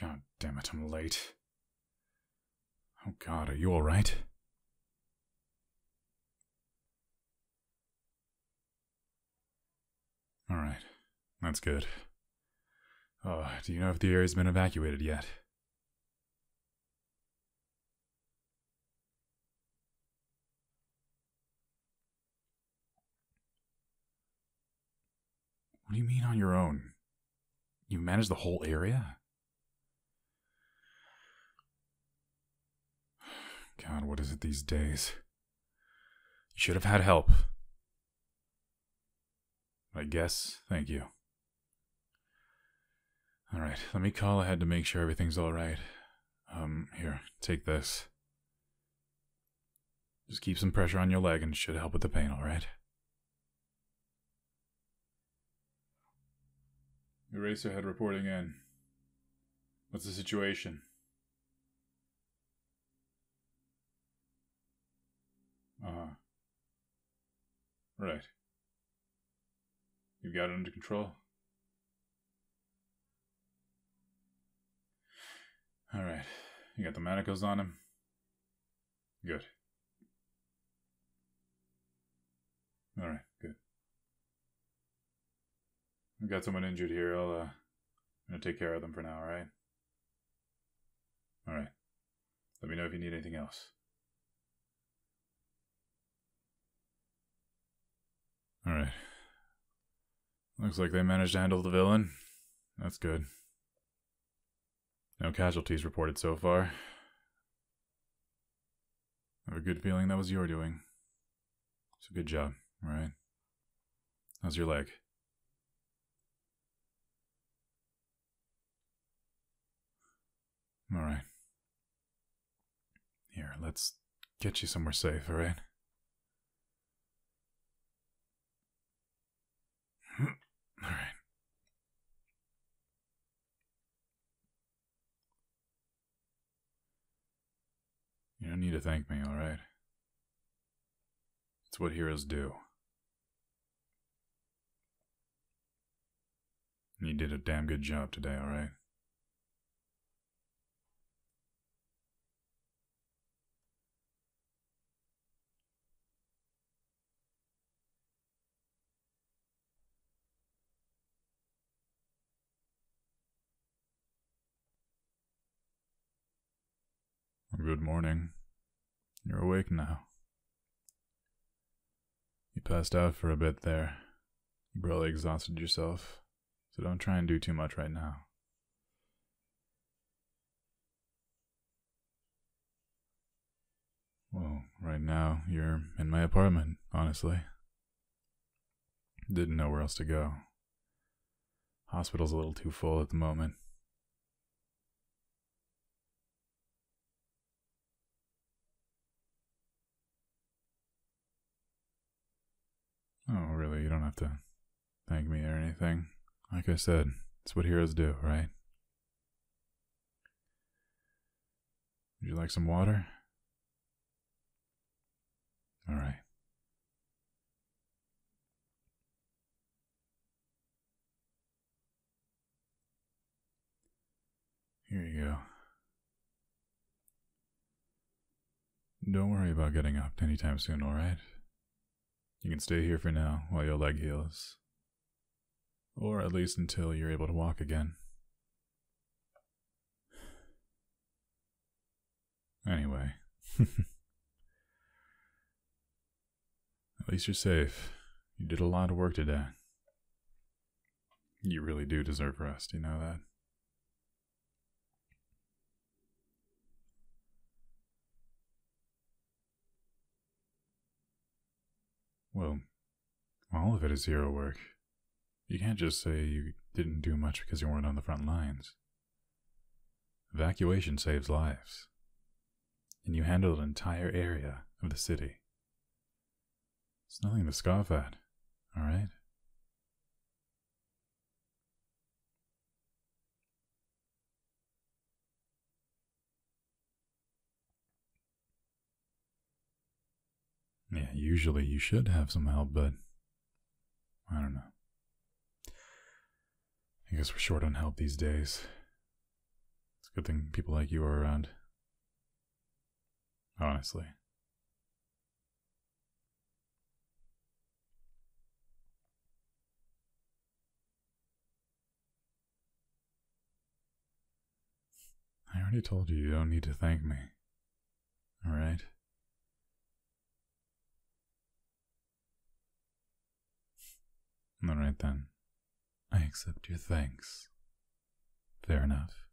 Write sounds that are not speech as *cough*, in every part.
God damn it, I'm late. Oh god, are you alright? Alright, that's good. Oh, do you know if the area's been evacuated yet? What do you mean on your own? You manage the whole area? God, what is it these days? You should have had help. I guess. Thank you. Alright, let me call ahead to make sure everything's alright. Um, here, take this. Just keep some pressure on your leg and it should help with the pain, alright? Eraserhead reporting in. What's the situation? Uh huh. Right. You've got it under control? Alright. You got the manacles on him? Good. Alright, good. I've got someone injured here. I'll, uh, I'm gonna take care of them for now, alright? Alright. Let me know if you need anything else. Alright. Looks like they managed to handle the villain. That's good. No casualties reported so far. I have a good feeling that was your doing. So good job, alright? How's your leg? Alright. Here, let's get you somewhere safe, alright? You don't need to thank me, alright? It's what heroes do. You did a damn good job today, alright? Good morning. You're awake now. You passed out for a bit there. You probably exhausted yourself, so don't try and do too much right now. Well, right now, you're in my apartment, honestly. Didn't know where else to go. Hospital's a little too full at the moment. Oh, really? You don't have to thank me or anything. Like I said, it's what heroes do, right? Would you like some water? Alright. Here you go. Don't worry about getting up anytime soon, alright? You can stay here for now while your leg heals. Or at least until you're able to walk again. Anyway. *laughs* at least you're safe. You did a lot of work today. You really do deserve rest, you know that? Well, all of it is hero work. You can't just say you didn't do much because you weren't on the front lines. Evacuation saves lives. And you handled an entire area of the city. It's nothing to scoff at, alright? Yeah, usually you should have some help, but I don't know. I guess we're short on help these days. It's a good thing people like you are around. Honestly. I already told you you don't need to thank me. Alright? Alright then. I accept your thanks. Fair enough.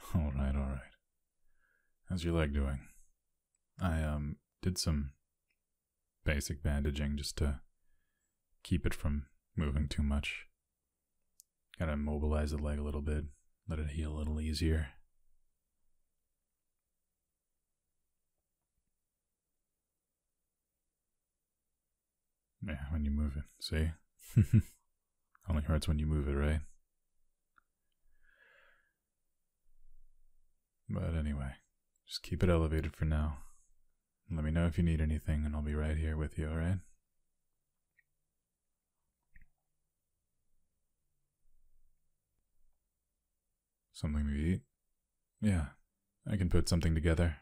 *laughs* Alright, alright. How's your leg doing? I, um, did some basic bandaging just to keep it from moving too much. Gotta mobilize the leg a little bit, let it heal a little easier. Yeah, when you move it, see? *laughs* Only hurts when you move it, right? But anyway, just keep it elevated for now. Let me know if you need anything, and I'll be right here with you, alright? Something to eat? Yeah, I can put something together.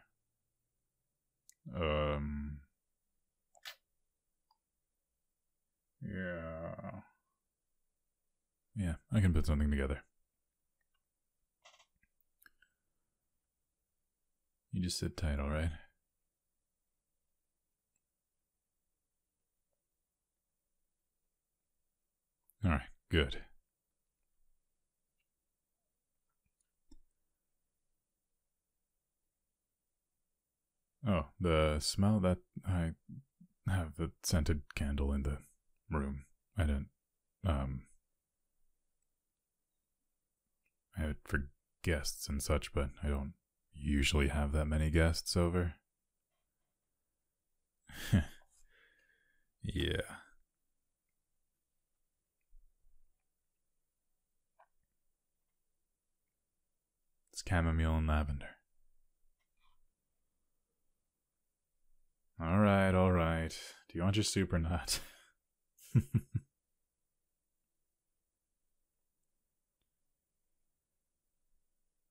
Um. Yeah. Yeah, I can put something together. You just sit tight, alright? Alright, good. Oh, the smell that I have the scented candle in the room. I didn't, um, I have for guests and such, but I don't usually have that many guests over. *laughs* yeah. It's chamomile and lavender. All right, all right. Do you want your soup or not? *laughs* *laughs* all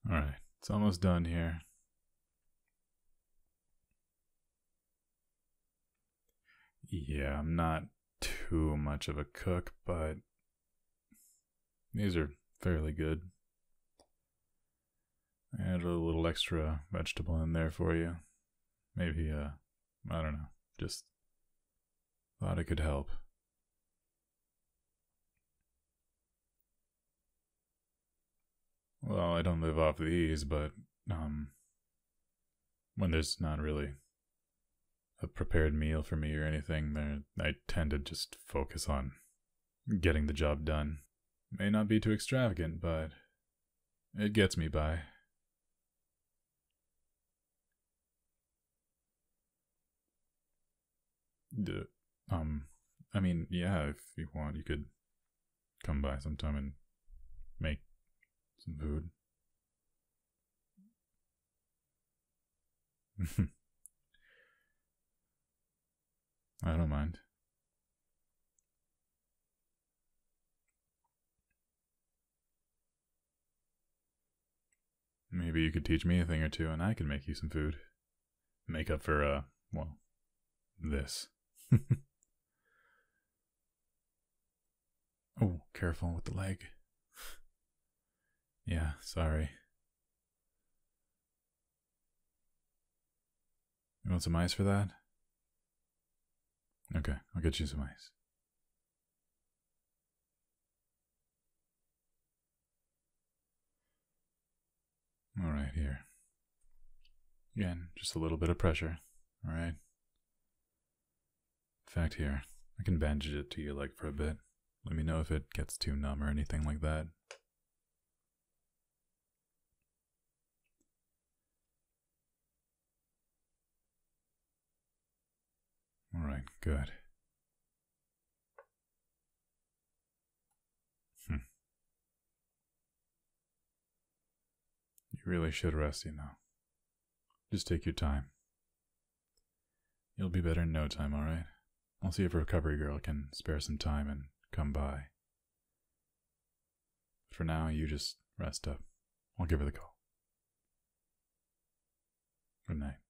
right, it's almost done here. Yeah, I'm not too much of a cook, but these are fairly good. Add a little extra vegetable in there for you. Maybe, uh, I don't know. Just thought it could help. Well, I don't live off these, but, um, when there's not really a prepared meal for me or anything, there I tend to just focus on getting the job done. May not be too extravagant, but it gets me by. Um, I mean, yeah, if you want, you could come by sometime and make some food. *laughs* I don't mind. Maybe you could teach me a thing or two and I can make you some food. Make up for, uh, well, this. *laughs* oh, careful with the leg. Yeah, sorry. You want some ice for that? Okay, I'll get you some ice. All right, here. Again, just a little bit of pressure. All right. In fact, here, I can bandage it to your leg for a bit. Let me know if it gets too numb or anything like that. Right, good. Hmm. You really should rest, you know. Just take your time. You'll be better in no time, alright? I'll see if recovery girl can spare some time and come by. for now, you just rest up. I'll give her the call. Good night.